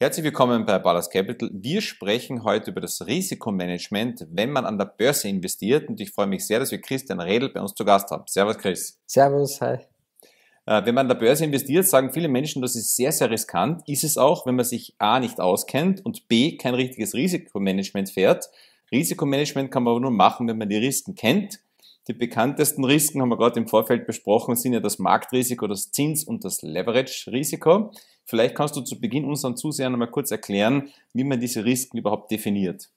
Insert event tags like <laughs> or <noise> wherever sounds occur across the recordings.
Herzlich willkommen bei Ballast Capital. Wir sprechen heute über das Risikomanagement, wenn man an der Börse investiert. Und ich freue mich sehr, dass wir Christian Redl bei uns zu Gast haben. Servus, Chris. Servus, hi. Äh, wenn man an der Börse investiert, sagen viele Menschen, das ist sehr, sehr riskant. Ist es auch, wenn man sich A nicht auskennt und B kein richtiges Risikomanagement fährt. Risikomanagement kann man aber nur machen, wenn man die Risiken kennt. Die bekanntesten Risiken haben wir gerade im Vorfeld besprochen, sind ja das Marktrisiko, das Zins- und das Leverage-Risiko. Vielleicht kannst du zu Beginn unseren Zusehern einmal kurz erklären, wie man diese Risiken überhaupt definiert.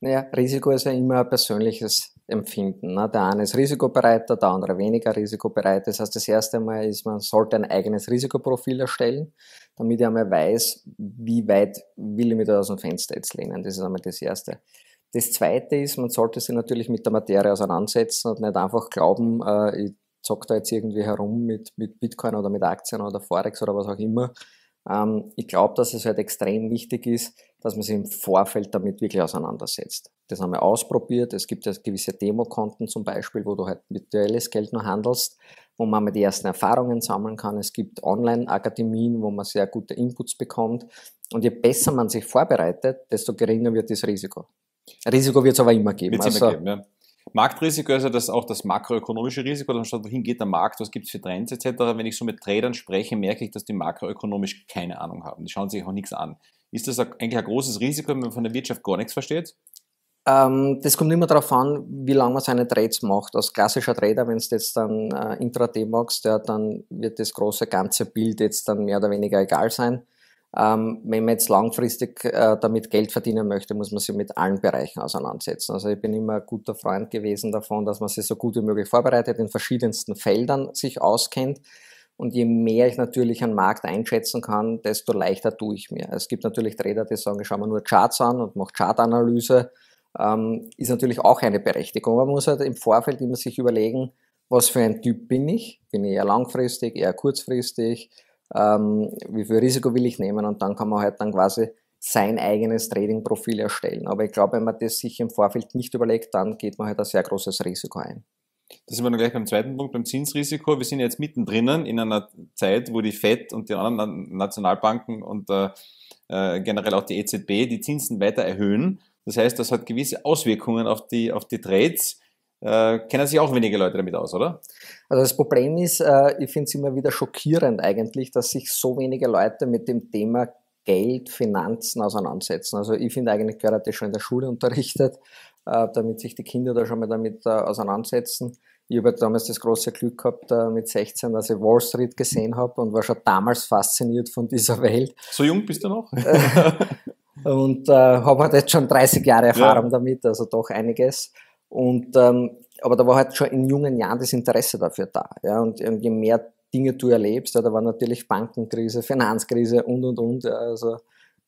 Naja, Risiko ist ja immer ein persönliches Empfinden. Ne? Der eine ist risikobereiter, der andere weniger risikobereit. Das heißt, das erste Mal ist, man sollte ein eigenes Risikoprofil erstellen, damit ich einmal weiß, wie weit will ich mich da aus dem Fenster jetzt lehnen. Das ist einmal das erste. Das zweite ist, man sollte sich natürlich mit der Materie auseinandersetzen und nicht einfach glauben, äh, ich zocke da jetzt irgendwie herum mit, mit Bitcoin oder mit Aktien oder Forex oder was auch immer ähm, ich glaube, dass es halt extrem wichtig ist, dass man sich im Vorfeld damit wirklich auseinandersetzt. Das haben wir ausprobiert. Es gibt ja gewisse Demokonten zum Beispiel, wo du halt virtuelles Geld nur handelst, wo man mal die ersten Erfahrungen sammeln kann. Es gibt Online-Akademien, wo man sehr gute Inputs bekommt. Und je besser man sich vorbereitet, desto geringer wird das Risiko. Risiko wird es aber immer geben. Wird's also, immer geben ja. Marktrisiko ist ja das auch das makroökonomische Risiko, dann schaut, wohin geht der Markt, was gibt es für Trends etc. Wenn ich so mit Tradern spreche, merke ich, dass die makroökonomisch keine Ahnung haben. Die schauen sich auch nichts an. Ist das eigentlich ein großes Risiko, wenn man von der Wirtschaft gar nichts versteht? Ähm, das kommt immer darauf an, wie lange man seine Trades macht. Als klassischer Trader, wenn du jetzt dann äh, Intraday machst, ja, dann wird das große ganze Bild jetzt dann mehr oder weniger egal sein. Ähm, wenn man jetzt langfristig äh, damit Geld verdienen möchte, muss man sich mit allen Bereichen auseinandersetzen. Also ich bin immer ein guter Freund gewesen davon, dass man sich so gut wie möglich vorbereitet, in verschiedensten Feldern sich auskennt. Und je mehr ich natürlich einen Markt einschätzen kann, desto leichter tue ich mir. Es gibt natürlich Trader, die sagen, ich schaue mir nur Charts an und mache Chartanalyse. Ähm, ist natürlich auch eine Berechtigung. Man muss halt im Vorfeld immer sich überlegen, was für ein Typ bin ich? Bin ich eher langfristig, eher kurzfristig? Ähm, wie viel Risiko will ich nehmen und dann kann man halt dann quasi sein eigenes Trading-Profil erstellen. Aber ich glaube, wenn man das sich im Vorfeld nicht überlegt, dann geht man halt ein sehr großes Risiko ein. Da sind wir dann gleich beim zweiten Punkt, beim Zinsrisiko. Wir sind jetzt mittendrin in einer Zeit, wo die FED und die anderen Nationalbanken und äh, äh generell auch die EZB die Zinsen weiter erhöhen. Das heißt, das hat gewisse Auswirkungen auf die, auf die Trades äh, kennen sich auch wenige Leute damit aus, oder? Also das Problem ist, äh, ich finde es immer wieder schockierend eigentlich, dass sich so wenige Leute mit dem Thema Geld, Finanzen auseinandersetzen. Also ich finde eigentlich gehört das schon in der Schule unterrichtet, äh, damit sich die Kinder da schon mal damit äh, auseinandersetzen. Ich habe damals das große Glück gehabt äh, mit 16, dass ich Wall Street gesehen habe und war schon damals fasziniert von dieser Welt. So jung bist du noch? <laughs> und äh, habe halt jetzt schon 30 Jahre Erfahrung ja. damit, also doch einiges. Und, ähm, aber da war halt schon in jungen Jahren das Interesse dafür da. Ja? Und, und je mehr Dinge du erlebst, ja, da war natürlich Bankenkrise, Finanzkrise und und und. Ja, also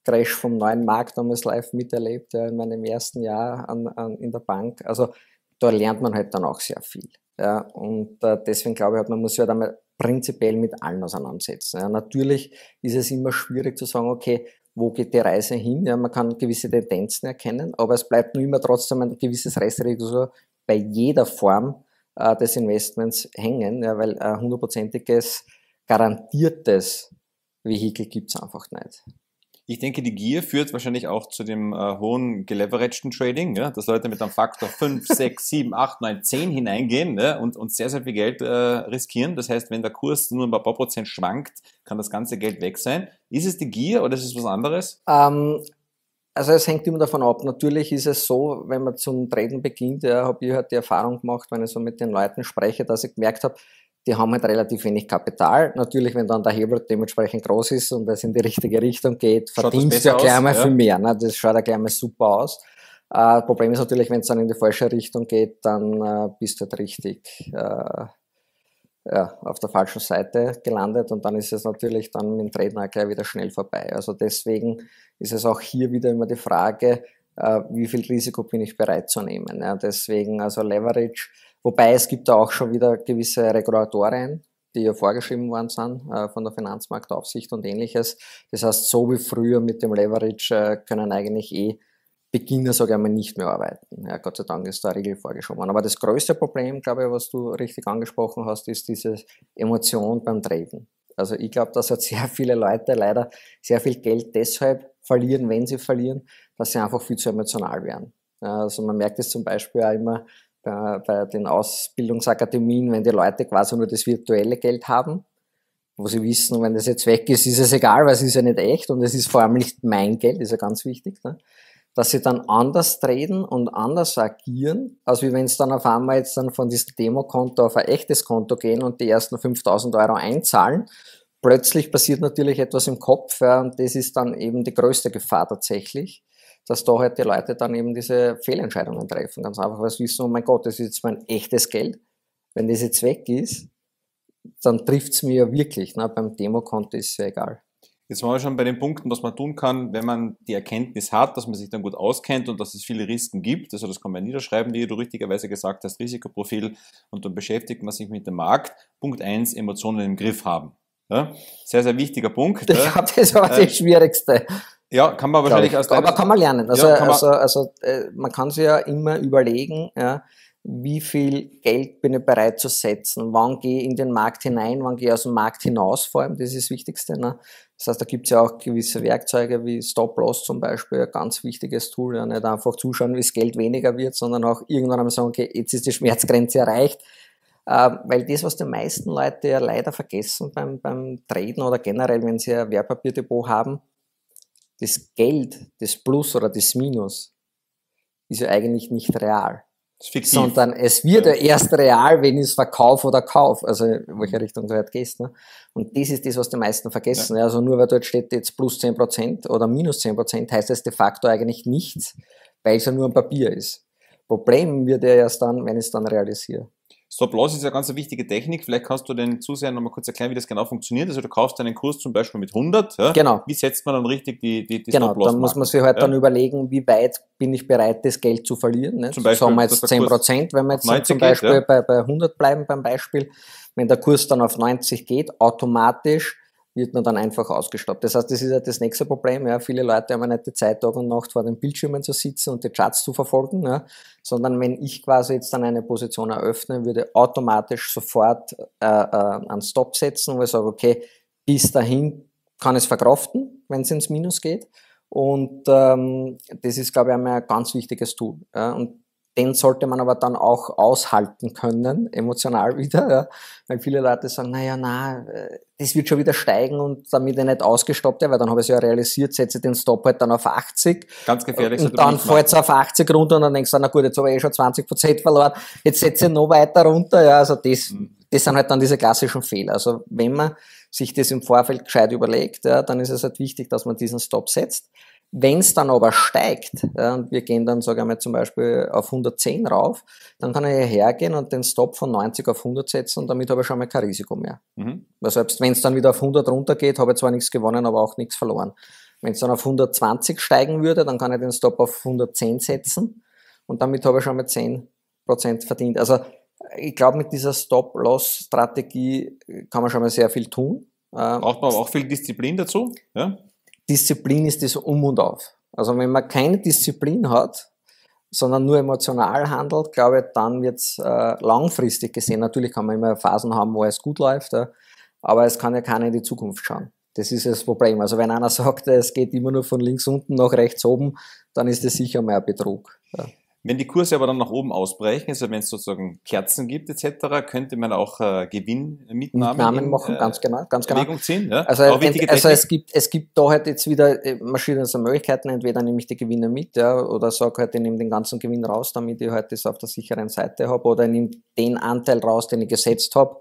Crash vom neuen Markt damals live miterlebt ja, in meinem ersten Jahr an, an, in der Bank. Also da lernt man halt dann auch sehr viel. Ja, und äh, deswegen glaube ich, halt, man muss sich halt einmal prinzipiell mit allen auseinandersetzen. Ja, natürlich ist es immer schwierig zu sagen, okay, wo geht die Reise hin. Ja, man kann gewisse Tendenzen erkennen, aber es bleibt nur immer trotzdem ein gewisses Restrisiko bei jeder Form äh, des Investments hängen, ja, weil ein hundertprozentiges, garantiertes Vehikel gibt es einfach nicht. Ich denke, die Gier führt wahrscheinlich auch zu dem äh, hohen geleveragten Trading, ja? dass Leute mit einem Faktor 5, 6, 7, 8, 9, 10 hineingehen ja? und, und sehr, sehr viel Geld äh, riskieren. Das heißt, wenn der Kurs nur ein paar Prozent schwankt, kann das ganze Geld weg sein. Ist es die Gier oder ist es was anderes? Ähm, also es hängt immer davon ab. Natürlich ist es so, wenn man zum Traden beginnt, ja, habe ich halt die Erfahrung gemacht, wenn ich so mit den Leuten spreche, dass ich gemerkt habe, die haben halt relativ wenig Kapital. Natürlich, wenn dann der Hebel dementsprechend groß ist und es in die richtige Richtung geht, verdienst du ja gleich mal ja. viel mehr. Ne? Das schaut ja gleich mal super aus. Äh, Problem ist natürlich, wenn es dann in die falsche Richtung geht, dann äh, bist du halt richtig äh, ja, auf der falschen Seite gelandet und dann ist es natürlich dann mit dem Traden gleich wieder schnell vorbei. Also deswegen ist es auch hier wieder immer die Frage, äh, wie viel Risiko bin ich bereit zu nehmen. Ja? Deswegen also Leverage Wobei es gibt da auch schon wieder gewisse Regulatorien, die ja vorgeschrieben worden sind äh, von der Finanzmarktaufsicht und ähnliches. Das heißt, so wie früher mit dem Leverage äh, können eigentlich eh Beginner, sage ich einmal, nicht mehr arbeiten. Ja, Gott sei Dank ist da eine Regel vorgeschoben. Aber das größte Problem, glaube ich, was du richtig angesprochen hast, ist diese Emotion beim Traden. Also ich glaube, dass halt sehr viele Leute leider sehr viel Geld deshalb verlieren, wenn sie verlieren, dass sie einfach viel zu emotional werden. Also man merkt es zum Beispiel auch immer bei, den Ausbildungsakademien, wenn die Leute quasi nur das virtuelle Geld haben, wo sie wissen, wenn das jetzt weg ist, ist es egal, weil es ist ja nicht echt und es ist vor allem nicht mein Geld, ist ja ganz wichtig. Ne? dass sie dann anders treten und anders agieren, als wie wenn es dann auf einmal jetzt dann von diesem Demokonto auf ein echtes Konto gehen und die ersten 5000 Euro einzahlen. Plötzlich passiert natürlich etwas im Kopf ja, und das ist dann eben die größte Gefahr tatsächlich, dass da halt die Leute dann eben diese Fehlentscheidungen treffen. Ganz einfach, weil sie wissen, oh mein Gott, das ist jetzt mein echtes Geld. Wenn das jetzt weg ist, dann trifft es mir ja wirklich. Ne? Beim Demokonto ist es ja egal. Jetzt waren wir schon bei den Punkten, was man tun kann, wenn man die Erkenntnis hat, dass man sich dann gut auskennt und dass es viele Risiken gibt. Also das kann man niederschreiben, wie du richtigerweise gesagt hast, Risikoprofil und dann beschäftigt man sich mit dem Markt. Punkt eins: Emotionen im Griff haben. Ja? Sehr, sehr wichtiger Punkt. <laughs> Ich glaube, das war äh, das Schwierigste. Ja, kann man wahrscheinlich aus Aber kann man lernen. Also, ja, man, also, also äh, man kann sich ja immer überlegen, ja, wie viel Geld bin ich bereit zu setzen, wann gehe ich in den Markt hinein, wann gehe ich aus dem Markt hinaus, vor allem, das ist das Wichtigste. Ne? Das heißt, da gibt es ja auch gewisse Werkzeuge wie Stop-Loss zum Beispiel, ein ganz wichtiges Tool, ja, nicht einfach zuschauen, wie das Geld weniger wird, sondern auch irgendwann einmal sagen, okay, jetzt ist die Schmerzgrenze erreicht. Äh, weil das, was die meisten Leute ja leider vergessen beim, beim Traden oder generell, wenn sie ein Wertpapierdepot haben, das Geld, das Plus oder das Minus, ist ja eigentlich nicht real. Sondern es wird ja. erst real, wenn ich es verkaufe oder kaufe, also in welche mhm. Richtung du halt gehst. Ne? Und das ist das, was die meisten vergessen. Ja. Also nur weil dort steht jetzt plus 10% oder minus 10%, heißt das de facto eigentlich nichts, weil es ja nur ein Papier ist. Problem wird ja erst dann, wenn ich es dann realisiere. Stop-Loss ist ja ganz eine wichtige Technik. Vielleicht kannst du den Zusehern nochmal kurz erklären, wie das genau funktioniert. Also du kaufst einen Kurs zum Beispiel mit 100. Ja? Genau. Wie setzt man dann richtig die, die, die Genau, dann muss man sich halt ja? dann überlegen, wie weit bin ich bereit, das Geld zu verlieren. Ne? Zum Beispiel, Sagen wir jetzt 10 Prozent, wenn wir jetzt zum Beispiel geht, ja? bei, bei 100 bleiben beim Beispiel. Wenn der Kurs dann auf 90 geht, automatisch wird man dann einfach ausgestoppt. Das heißt, das ist ja das nächste Problem. Ja. Viele Leute haben nicht die Zeit, Tag und Nacht vor den Bildschirmen zu sitzen und die Charts zu verfolgen, ja. sondern wenn ich quasi jetzt dann eine Position eröffne, würde automatisch sofort äh, äh, einen Stop setzen, wo ich sage, okay, bis dahin kann es verkraften, wenn es ins Minus geht. Und ähm, das ist, glaube ich, ein ganz wichtiges Tool. Ja. Und den sollte man aber dann auch aushalten können, emotional <laughs> wieder, ja. weil viele Leute sagen, naja, na, äh, das wird schon wieder steigen und damit er nicht ausgestoppt, ja, weil dann habe ich es ja realisiert, setze den Stop halt dann auf 80. Ganz gefährlich. Und dann fällt es auf 80 runter und dann denkst du, na gut, jetzt habe ich eh schon 20 Prozent verloren, jetzt setze ich noch weiter runter, ja, also das, mhm. das sind halt dann diese klassischen Fehler. Also wenn man sich das im Vorfeld gescheit überlegt, ja, dann ist es halt wichtig, dass man diesen Stop setzt. Wenn es dann aber steigt, ja, und wir gehen dann, sagen wir zum Beispiel auf 110 rauf, dann kann ich hergehen und den Stop von 90 auf 100 setzen und damit habe ich schon mal kein Risiko mehr. Mhm. Weil selbst wenn es dann wieder auf 100 runtergeht, habe ich zwar nichts gewonnen, aber auch nichts verloren. Wenn es dann auf 120 steigen würde, dann kann ich den Stop auf 110 setzen und damit habe ich schon mal 10% verdient. Also ich glaube, mit dieser Stop-Loss-Strategie kann man schon mal sehr viel tun. Braucht man aber auch viel Disziplin dazu? Ja? Disziplin ist das um und auf. Also wenn man keine Disziplin hat, sondern nur emotional handelt, glaube ich, dann wird es äh, langfristig gesehen, natürlich kann man immer Phasen haben, wo es gut läuft, äh, aber es kann ja keiner in die Zukunft schauen. Das ist das Problem. Also wenn einer <laughs> sagt, es geht immer nur von links unten nach rechts oben, dann ist das sicher mehr Betrug. Ja. Wenn die Kurse aber dann nach oben ausbrechen, also wenn es sozusagen Kerzen gibt etc., könnte man auch äh, Gewinnmitnahmen Mitnahmen machen, äh, ganz genau, ganz genau. ziehen. Ja? Also, ent, also es gibt es gibt da halt jetzt wieder äh, verschiedene Möglichkeiten. Entweder nehme ich die Gewinne mit, ja, oder sage halt, ich nehme den ganzen Gewinn raus, damit ich halt das auf der sicheren Seite habe, oder ich nehme den Anteil raus, den ich gesetzt habe,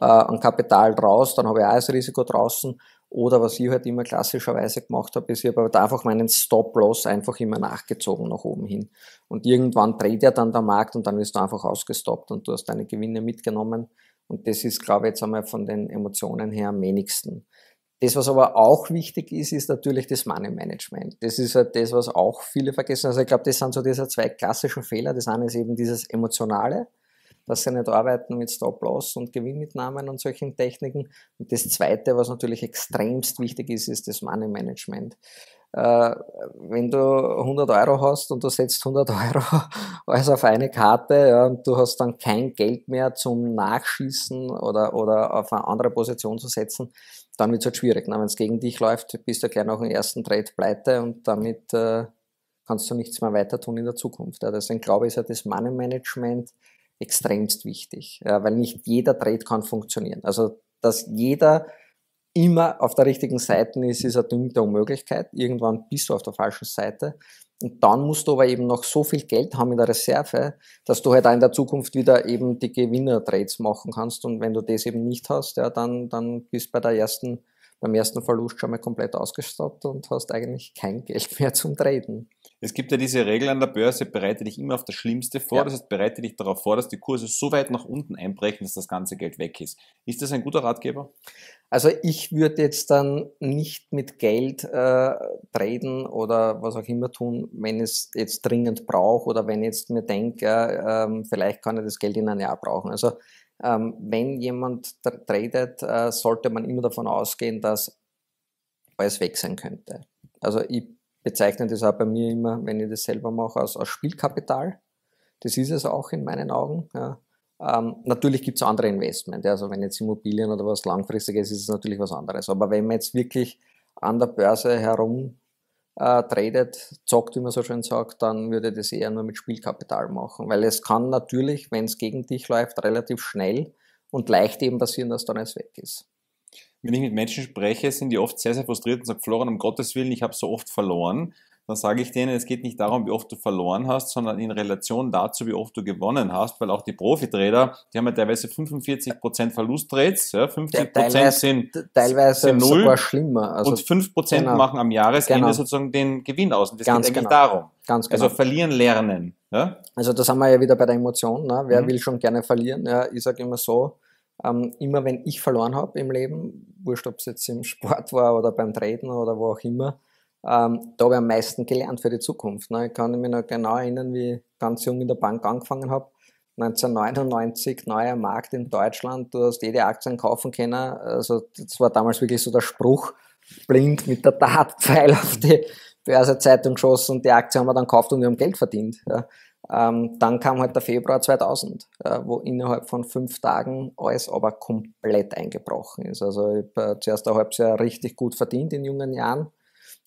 äh, an Kapital raus, dann habe ich auch das Risiko draußen oder was ich halt immer klassischerweise gemacht habe, ist, ich habe halt einfach meinen Stop-Loss einfach immer nachgezogen nach oben hin. Und irgendwann dreht ja dann der Markt und dann wirst du einfach ausgestoppt und du hast deine Gewinne mitgenommen. Und das ist, glaube ich, jetzt einmal von den Emotionen her am wenigsten. Das, was aber auch wichtig ist, ist natürlich das Money Management. Das ist halt das, was auch viele vergessen. Also ich glaube, das sind so diese zwei klassischen Fehler. Das eine ist eben dieses Emotionale dass sie nicht arbeiten mit Stop-Loss und Gewinnmitnahmen und solchen Techniken. Und das Zweite, was natürlich extremst wichtig ist, ist das Money Management. äh, wenn du 100 Euro hast und du setzt 100 <laughs> Euro alles auf eine Karte ja, und du hast dann kein Geld mehr zum Nachschießen oder, oder auf eine andere Position zu setzen, dann wird es halt schwierig. Wenn es gegen dich läuft, bist du gleich nach dem ersten Trade pleite und damit äh, kannst du nichts mehr weiter tun in der Zukunft. Ja. Deswegen glaube ich, ist ja das Money Management extremst wichtig, ja, weil nicht jeder Trade kann funktionieren. Also, dass jeder immer auf der richtigen Seite ist, ist eine dümmte Unmöglichkeit. Irgendwann bist du auf der falschen Seite. Und dann musst du aber eben noch so viel Geld haben in der Reserve, dass du halt auch in der Zukunft wieder eben die Gewinner-Trades machen kannst. Und wenn du das eben nicht hast, ja, dann, dann bist du bei der ersten, beim ersten Verlust schon mal komplett ausgestattet und hast eigentlich kein Geld mehr zum Traden. Es gibt ja diese Regel an der Börse, bereite dich immer auf das Schlimmste vor. Ja. Das heißt, bereite dich darauf vor, dass die Kurse so weit nach unten einbrechen, dass das ganze Geld weg ist. Ist das ein guter Ratgeber? Also ich würde jetzt dann nicht mit Geld äh, traden oder was auch immer tun, wenn es jetzt dringend braucht oder wenn ich jetzt mir denke, äh, vielleicht kann ich das Geld in ein Jahr brauchen. Also ähm, wenn jemand tradet, äh, sollte man immer davon ausgehen, dass alles weg sein könnte. Also ich bezeichne das auch bei mir immer, wenn ich das selber mache, als, als Spielkapital. Das ist es auch in meinen Augen. Ja. Ähm, natürlich gibt es andere Investment. Also wenn jetzt Immobilien oder was langfristiges ist, ist es natürlich was anderes. Aber wenn man jetzt wirklich an der Börse herum äh, tradet, zockt, wie man so schön sagt, dann würde ich das eher nur mit Spielkapital machen. Weil es kann natürlich, wenn es gegen dich läuft, relativ schnell und leicht eben passieren, dass dann alles weg ist wenn ich mit Menschen spreche, sind die oft sehr, sehr frustriert und sagen, Florian, um Gottes Willen, ich habe so oft verloren. Dann sage ich denen, es geht nicht darum, wie oft du verloren hast, sondern in Relation dazu, wie oft du gewonnen hast, weil auch die Profitrader, die haben ja teilweise 45% Verlusttrades, ja, 50% teilweise, sind, teilweise sind null sogar schlimmer. Also, und 5% genau. machen am Jahresende genau. sozusagen den Gewinn aus. Und das Ganz geht eigentlich genau. darum. Ganz also genau. Also verlieren lernen. Ja? Also das haben wir ja wieder bei der Emotion. Ne? Wer mhm. will schon gerne verlieren? Ja, ich sage immer so, ähm, immer wenn ich verloren habe im Leben, wurscht ob es jetzt im Sport war oder beim Traden oder wo auch immer, ähm, da habe ich am meisten gelernt für die Zukunft. Ne? Ich kann mich noch genau erinnern, wie ich ganz jung in der Bank angefangen habe. 1999, neuer Markt in Deutschland, du hast jede Aktien kaufen können. Also das war damals wirklich so der Spruch, blind mit der Tatpfeil auf die Börsezeitung geschossen und die Aktie haben wir dann gekauft und wir haben Geld verdient. Ja. Ähm, dann kam halt der Februar 2000, äh, wo innerhalb von fünf Tagen alles aber komplett eingebrochen ist. Also ich habe äh, zuerst ein halbes Jahr richtig gut verdient in jungen Jahren,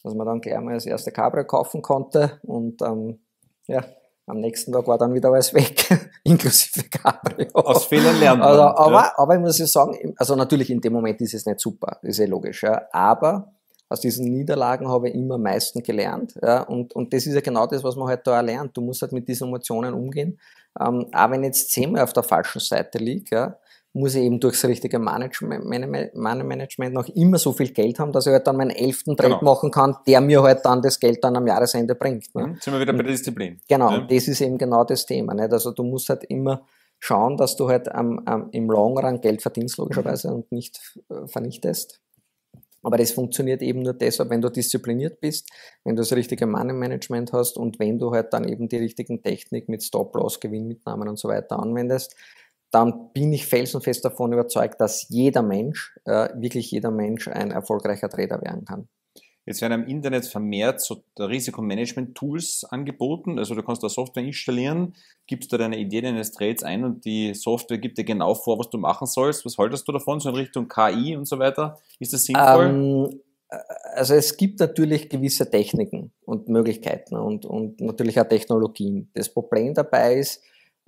dass man dann gleich mal das erste Cabrio kaufen konnte und ähm, ja, am nächsten Tag war dann wieder alles weg, <laughs> inklusive Cabrio. Aus Fehlern lernen. Also, aber, ja. aber ich muss sagen, also natürlich in dem Moment ist es nicht super, ist eh logisch, ja, aber aus diesen Niederlagen habe ich immer am meisten gelernt. Ja, und, und das ist ja genau das, was man halt da lernt. Du musst halt mit diesen Emotionen umgehen. Ähm, auch wenn jetzt zehnmal auf der falschen Seite liege, ja, muss ich eben durchs richtige Management, Management noch immer so viel Geld haben, dass ich halt dann meinen elften Trade genau. machen kann, der mir halt dann das Geld dann am Jahresende bringt. Ne? Mhm, sind wir wieder bei der Disziplin. Genau, ja. das ist eben genau das Thema. Nicht? Also du musst halt immer schauen, dass du halt am, am, im Long Run Geld verdienst, logischerweise, und nicht äh, vernichtest. Aber das funktioniert eben nur deshalb, wenn du diszipliniert bist, wenn du das richtige Money-Management hast und wenn du halt dann eben die richtigen Technik mit Stop-Loss, Gewinnmitnahmen und so weiter anwendest, dann bin ich felsenfest davon überzeugt, dass jeder Mensch, äh, wirklich jeder Mensch ein erfolgreicher Trader werden kann. Jetzt werden im Internet vermehrt so Risikomanagement-Tools angeboten. Also du kannst da Software installieren, gibst da deine Idee deines Trades ein und die Software gibt dir genau vor, was du machen sollst. Was haltest du davon, so in Richtung KI und so weiter? Ist das sinnvoll? Ähm, also es gibt natürlich gewisse Techniken und Möglichkeiten und, und natürlich auch Technologien. Das Problem dabei ist,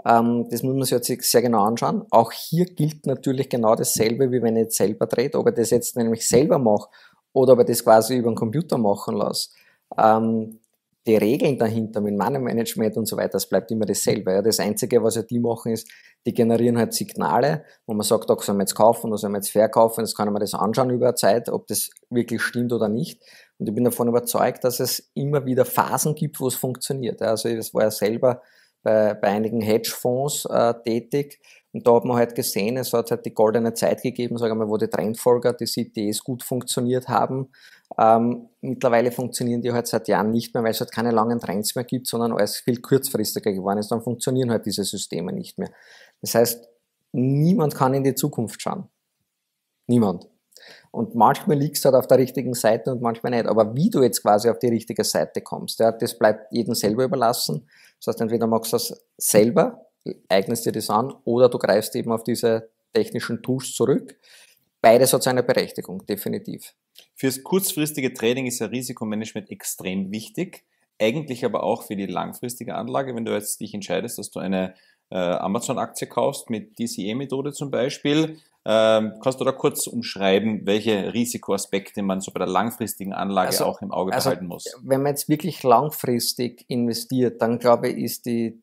ähm, das muss man sich jetzt sehr genau anschauen. Auch hier gilt natürlich genau dasselbe, wie wenn ich jetzt selber trade. Ob ich das jetzt nämlich selber mache oder ich das quasi über den Computer machen lasse. Ähm, die Regeln dahinter mit Money Management und so weiter, das bleibt immer dasselbe. Ja. Das Einzige, was ja die machen, ist, die generieren halt Signale, wo man sagt, da sollen wir jetzt kaufen, da sollen wir jetzt verkaufen, jetzt kann man das anschauen über eine Zeit, ob das wirklich stimmt oder nicht. Und ich bin davon überzeugt, dass es immer wieder Phasen gibt, wo es funktioniert. Also das war ja selber bei, bei einigen Hedgefonds äh, tätig, und da hat man halt gesehen, es hat halt die goldene Zeit gegeben, sagen wir mal, wo die Trendfolger, die CTEs gut funktioniert haben. Ähm, mittlerweile funktionieren die halt seit Jahren nicht mehr, weil es halt keine langen Trends mehr gibt, sondern alles viel kurzfristiger geworden ist. Dann funktionieren halt diese Systeme nicht mehr. Das heißt, niemand kann in die Zukunft schauen. Niemand. Und manchmal liegst du halt auf der richtigen Seite und manchmal nicht. Aber wie du jetzt quasi auf die richtige Seite kommst, ja, das bleibt jedem selber überlassen. Das heißt, entweder machst du das selber, eignest dir das an, oder du greifst eben auf diese technischen Tools zurück. Beides hat seine Berechtigung, definitiv. Fürs kurzfristige Trading ist ja Risikomanagement extrem wichtig. Eigentlich aber auch für die langfristige Anlage, wenn du jetzt dich entscheidest, dass du eine äh, Amazon-Aktie kaufst mit DCE-Methode zum Beispiel. Ähm, kannst du da kurz umschreiben, welche Risikoaspekte man so bei der langfristigen Anlage also, auch im Auge also, behalten muss? Wenn man jetzt wirklich langfristig investiert, dann glaube ich, ist die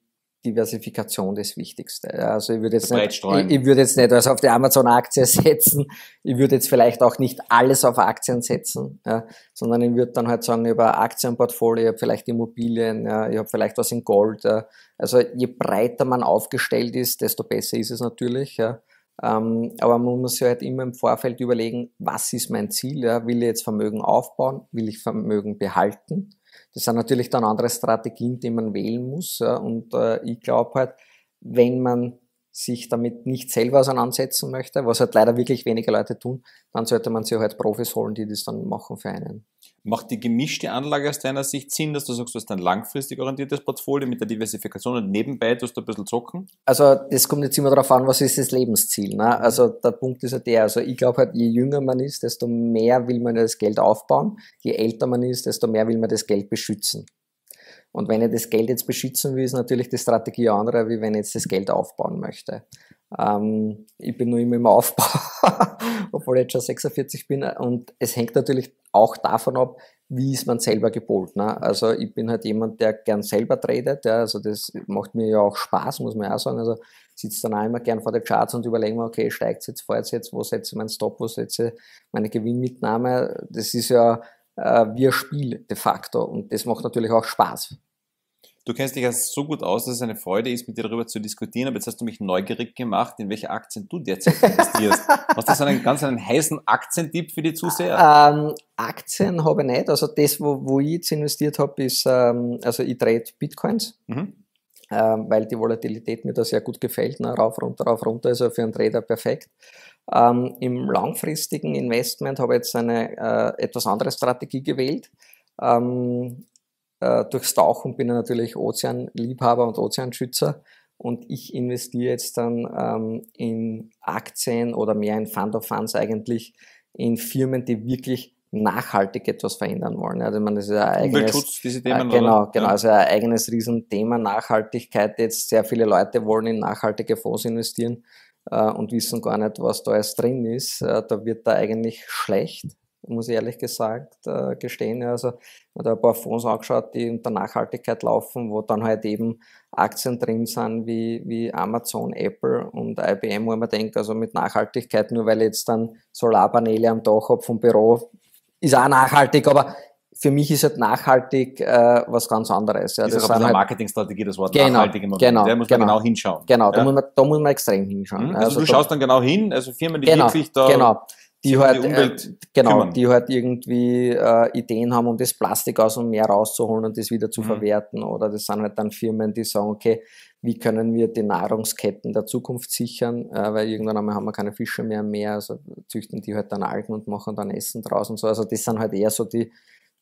Diversifikation das Wichtigste. Also ich würde jetzt, nicht, ich, ich würde jetzt nicht also auf die Amazon-Aktie <laughs> setzen, ich würde jetzt vielleicht auch nicht alles auf Aktien setzen, ja, sondern ich würde dann halt sagen, ein Aktienportfolio, ich habe vielleicht Immobilien, ja, ich habe vielleicht was in Gold. Ja. Also je breiter man aufgestellt ist, desto besser ist es natürlich. Ja. Ähm, aber man muss sich halt immer im Vorfeld überlegen, was ist mein Ziel? Ja? Will ich jetzt Vermögen aufbauen? Will ich Vermögen behalten? Das sind natürlich dann andere Strategien, die man wählen muss. Ja? Und äh, ich glaube halt, wenn man sich damit nicht selber auseinandersetzen möchte, was halt leider wirklich wenige Leute tun, dann sollte man sich halt Profis holen, die das dann machen für einen. Macht die gemischte Anlage aus deiner Sicht Sinn, dass du sagst, du hast ein langfristig orientiertes Portfolio mit der Diversifikation und nebenbei tust du ein bisschen zocken? Also das kommt jetzt immer darauf an, was ist das Lebensziel. Ne? Also der Punkt ist ja der, also ich glaube halt, je jünger man ist, desto mehr will man das Geld aufbauen, je älter man ist, desto mehr will man das Geld beschützen. Und wenn ich das Geld jetzt beschützen will, ist natürlich die Strategie andere, wie wenn ich jetzt das Geld aufbauen möchte. Ähm, ich bin nur immer im Aufbau, <laughs> obwohl ich jetzt schon 46 bin. Und es hängt natürlich auch davon ab, wie ist man selber gepolt. Ne? Also ich bin halt jemand, der gern selber tradet. Ja? Also das macht mir ja auch Spaß, muss man auch sagen. Also sitze dann auch immer gern vor den Charts und überlege mir, okay, steigt es jetzt, fährt es jetzt, wo setze ich meinen Stop, wo setze ich meine Gewinnmitnahme. Das ist ja äh, wie ein Spiel de facto und das macht natürlich auch Spaß. Du kennst dich ja so gut aus, dass es eine Freude ist, mit dir darüber zu diskutieren, aber jetzt hast du mich neugierig gemacht, in welche Aktien du derzeit investierst. <laughs> hast du so einen ganz einen heißen Aktientipp für die Zuseher? Ähm, Aktien habe ich nicht. Also das, wo, wo ich jetzt investiert habe, ist, ähm, also ich trade Bitcoins. Mhm. Ähm, weil die Volatilität mir da sehr gut gefällt, ne? rauf, runter, rauf, runter, also für einen Trader perfekt. Ähm, Im langfristigen Investment habe ich jetzt eine äh, etwas andere Strategie gewählt. Ähm, äh, durchs Tauchen bin ich natürlich Ozeanliebhaber und Ozeanschützer und ich investiere jetzt dann ähm, in Aktien oder mehr in Fund of Funds eigentlich in Firmen, die wirklich nachhaltig etwas verändern wollen. Also man ist ein eigenes, diese Themen, äh, genau, oder? genau, ja. also ein eigenes Riesenthema Nachhaltigkeit. Jetzt sehr viele Leute wollen in nachhaltige Fonds investieren äh, und wissen gar nicht, was da alles drin ist. Äh, da wird da eigentlich schlecht muss ich ehrlich gesagt äh, gestehen. Also ich habe ein paar Fonds angeschaut, die unter Nachhaltigkeit laufen, wo dann halt eben Aktien drin sind wie, wie Amazon, Apple und IBM, wo man denkt, also mit Nachhaltigkeit, nur weil ich jetzt dann Solarpaneele am Dach habe vom Büro, ist auch nachhaltig, aber für mich ist halt nachhaltig äh, was ganz anderes. Ja, das ist auch eine halt, Marketingstrategie, das Wort genau, nachhaltig im Moment. Genau, da muss man genau, genau hinschauen. Genau, da, muss man, da muss man extrem hinschauen. Mhm, also, also, du schaust dann genau hin, also Firmen, die genau, wirklich da genau die halt, die äh, genau, kümmern. die halt irgendwie äh, Ideen haben, um das Plastik aus dem Meer rauszuholen und das wieder zu mhm. verwerten. Oder das sind halt dann Firmen, die sagen, okay, wie können wir die Nahrungsketten der Zukunft sichern, äh, weil irgendwann einmal haben wir keine Fische mehr im Meer, also züchten die halt dann Algen und machen dann Essen draus und so. Also das sind halt eher so die,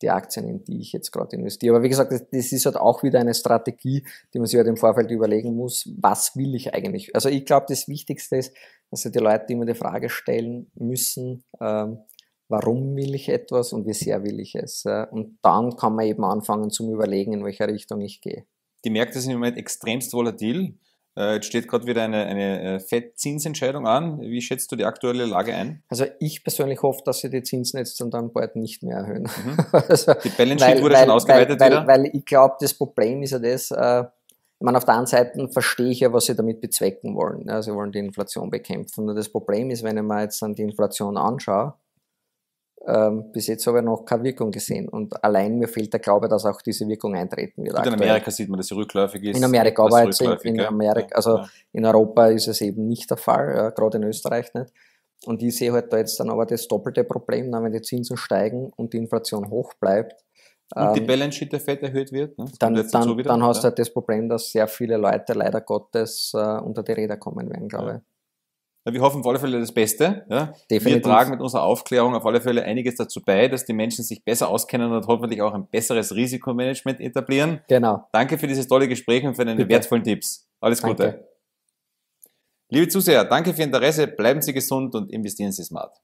die Aktien, in die ich jetzt gerade investiere. Aber wie gesagt, das ist halt auch wieder eine Strategie, die man sich halt im Vorfeld überlegen muss, was will ich eigentlich? Also ich glaube, das Wichtigste ist, dass sich die Leute immer die Frage stellen müssen, ähm, warum will ich etwas und wie sehr will ich es? Und dann kann man eben anfangen zum Überlegen, in welche Richtung ich gehe. Die Märkte sind im Moment extremst volatil. Äh, jetzt steht gerade wieder eine, eine äh, Fettzinsentscheidung an. Wie schätzt du die aktuelle Lage ein? Also ich persönlich hoffe, dass sie die Zinsen jetzt dann bald nicht mehr erhöhen. Mhm. <laughs> also, die Balance Sheet wurde weil, schon ausgeweitet weil, wieder? Weil, weil ich glaube, das Problem ist ja das, äh, meine, auf der einen Seite verstehe ich ja, was sie damit bezwecken wollen. Ja, sie wollen die Inflation bekämpfen. Und das Problem ist, wenn ich mir jetzt dann die Inflation anschaue, ähm, bis jetzt habe ich noch keine Wirkung gesehen. Und allein mir fehlt der Glaube, dass auch diese Wirkung eintreten wird. in Amerika sieht man, dass sie rückläufig ist. In Amerika, aber jetzt in, in Amerika, also ja. in Europa ist es eben nicht der Fall, ja, gerade in Österreich nicht. Und ich sehe halt da jetzt dann aber das doppelte Problem, wenn die Zinsen steigen und die Inflation hoch bleibt. Und die ähm, Balance Sheet der Fed erhöht wird. Ne? Dann, dann, so dann hast du halt das Problem, dass sehr viele Leute leider Gottes äh, unter die Räder kommen werden, glaube ich. Wir hoffen auf alle Fälle das Beste. Ja. Wir tragen mit unserer Aufklärung auf alle Fälle einiges dazu bei, dass die Menschen sich besser auskennen und hoffentlich auch ein besseres Risikomanagement etablieren. Genau. Danke für dieses tolle Gespräch und für deine Bitte. wertvollen Tipps. Alles Gute. Danke. Liebe Zuseher, danke für Ihr Interesse, bleiben Sie gesund und investieren Sie smart.